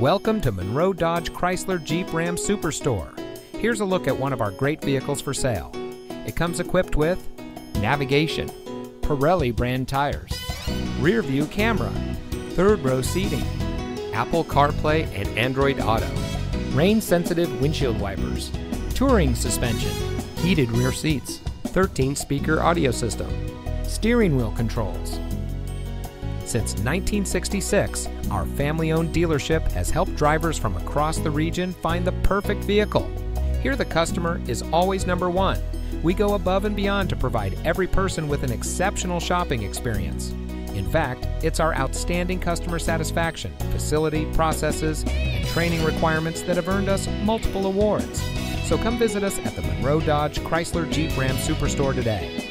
Welcome to Monroe Dodge Chrysler Jeep Ram Superstore. Here's a look at one of our great vehicles for sale. It comes equipped with navigation, Pirelli brand tires, rear view camera, third row seating, Apple CarPlay and Android Auto, rain sensitive windshield wipers, touring suspension, heated rear seats, 13 speaker audio system, steering wheel controls, since 1966, our family owned dealership has helped drivers from across the region find the perfect vehicle. Here, the customer is always number one. We go above and beyond to provide every person with an exceptional shopping experience. In fact, it's our outstanding customer satisfaction, facility, processes, and training requirements that have earned us multiple awards. So come visit us at the Monroe Dodge Chrysler Jeep Ram Superstore today.